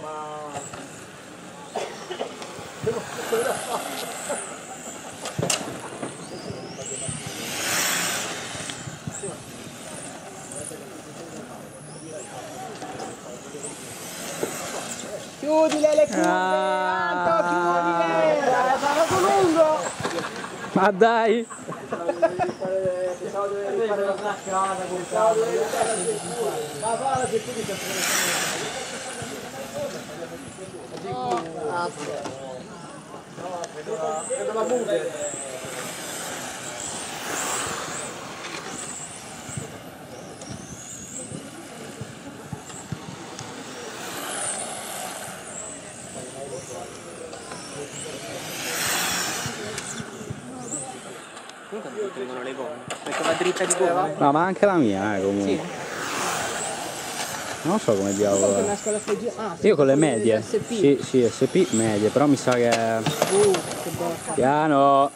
ma... Devo quella faccia. Chiudile le curve, ah. Anto, chiudile! È stato lungo! Ma dai! pensavo dovevi fare la tracciata, pensavo dovevi fare la tracciata, ma fa la tracciata! Circuito Vedo la mute. Comunque non tengono le gomme. Perché va dritta di gomme. No, ma anche la mia, eh, comunque. Non so come diavolo. FG. Ah, Io con le medie. SP. Sì, sì, SP medie, però mi sa che. Uh, che botta. Piano!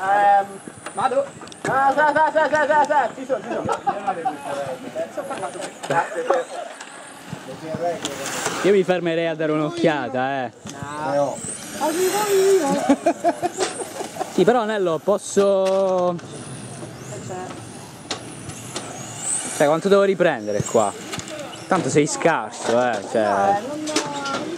Ehm, vado. Ah, sa, sa, sa, sa, sa, sa, ci sono, ci sono. Io mi fermerei a dare un'occhiata, eh. Arrivo io. Sì, però Nello posso. Cioè, quanto devo riprendere qua? Tanto sei scarso, eh. Cioè. Eh,